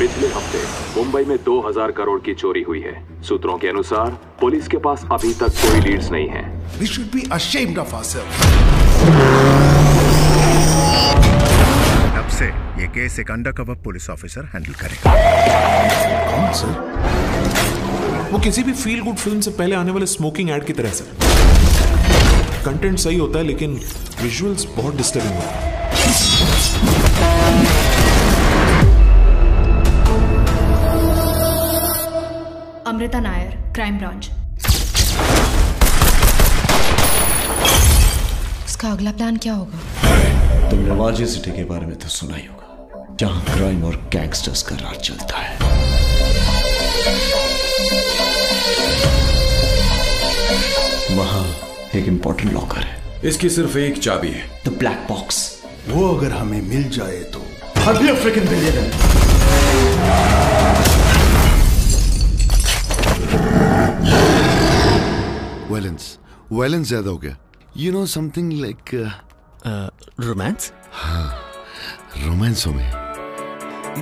पिछले हफ़्ते मुंबई में 2000 करोड़ की चोरी हुई है। सूत्रों के अनुसार पुलिस के पास अभी तक कोई लीड्स नहीं है। We should be ashamed of ourselves. तब से ये केस एक अंडरकवर पुलिस ऑफिसर हैंडल करेगा। कौन सर वो किसी भी फील गुड फ़िल्म से पहले आने वाले स्मोकिंग एड की तरह सर कंटेंट सही होता है लेकिन विजुअल्स बहुत डिस्टर्बिंग होते हैं। Amrita Nair crime branch. इसका अगला प्लान क्या होगा? तुमने वाजी सिटी के बारे में तो सुना ही होगा जहाँ क्राइम और गैंगस्टर्स का राज चलता है। वहाँ एक इंपॉर्टेंट लॉकर है। इसकी सिर्फ़ एक चाबी है। द ब्लैक बॉक्स वो अगर हमें मिल जाए तो अभी अफ्रीकन बिलियनर वायलेंस वायलेंस ज़्यादा हो गया you know something like romance romance हो में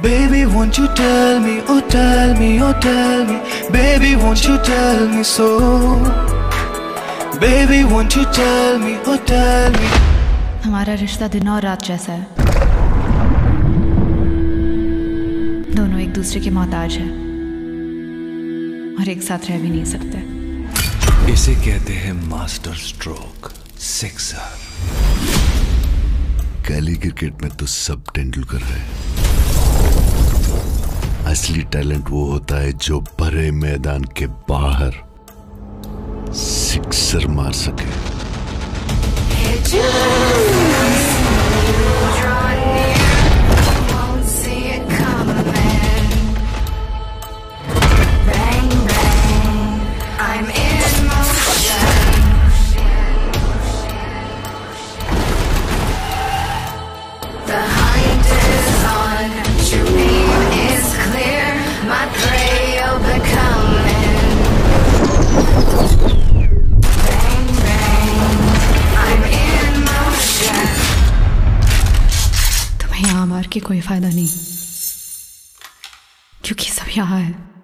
Baby, won't you tell me, oh tell me, oh tell me Baby, won't you tell me so Baby, won't you tell me, oh tell me हमारा रिश्ता दिन और रात जैसा है दोनों एक दूसरे के मोहताज हैं और एक साथ रह भी नहीं सकते इसे कहते हैं मास्टर स्ट्रोक सिक्सर। गली क्रिकेट में तो सब तेंदुलकर है। असली टैलेंट वो होता है जो बड़े मैदान के बाहर सिक्सर मार सके। के कोई फ़ायदा नहीं। क्योंकि सब यहाँ है।